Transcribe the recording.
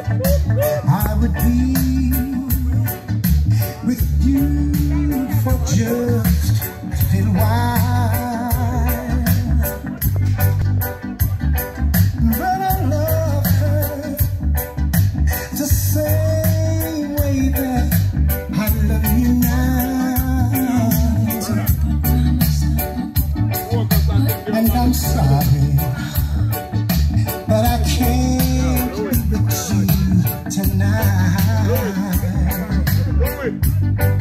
I would be with you for just Hey!